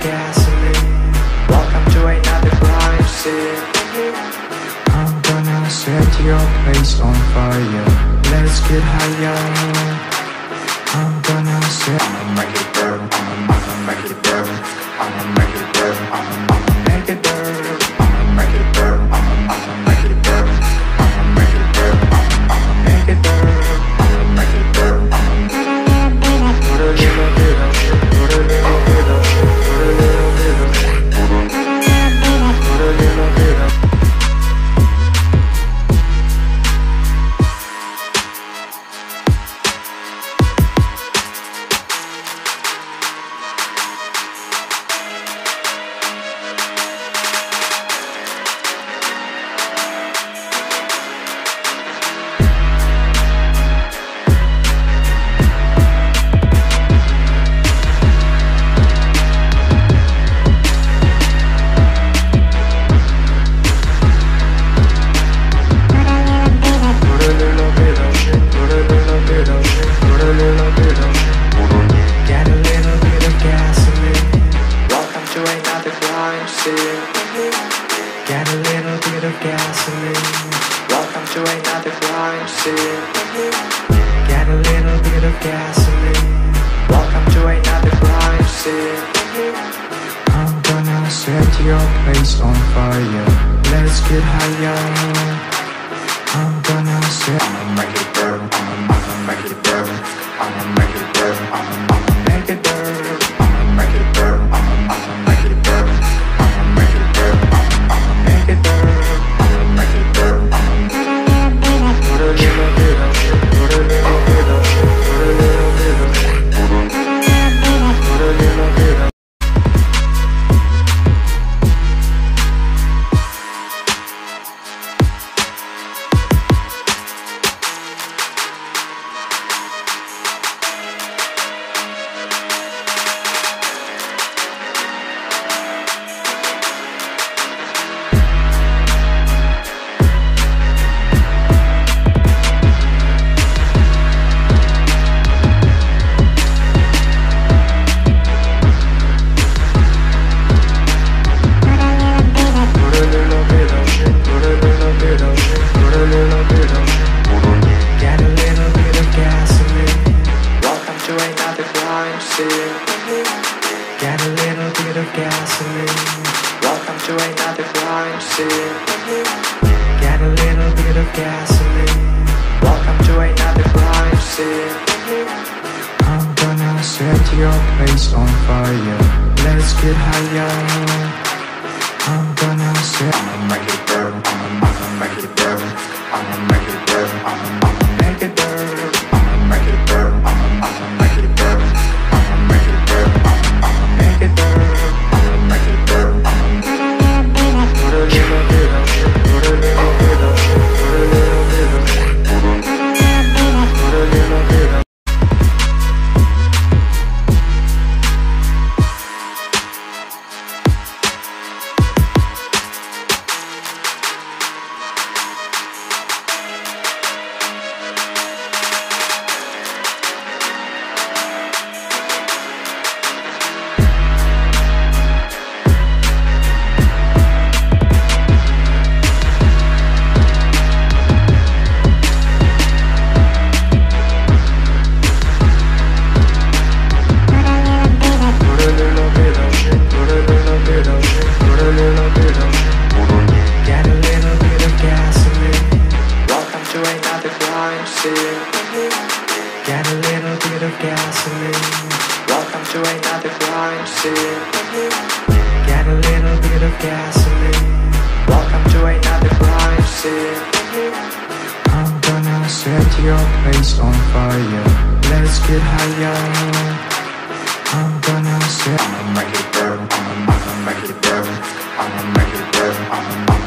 gasoline. Welcome to another life scene I'm gonna set your place on fire. Let's get higher I'm gonna set... I'm ready Get a little bit of gasoline. Welcome to another crime scene I'm gonna set your place on fire. Let's get higher. I'm gonna set I'ma make it burn. I'ma, I'ma make it burn. time soon Get a little bit of gasoline. Welcome to another crime scene I'm gonna set your place on fire. Let's get higher. I'm gonna set. I'ma make it burn. I'ma, I'ma make it burn. I'ma make it burn. I'ma Get a little bit of gasoline. Welcome to another crime scene. Get a little bit of gasoline. Welcome to another crime scene. I'm gonna set your place on fire. Let's get higher. I'm gonna set. I'ma make it burn. I'ma, make it burn. I'ma make it burn.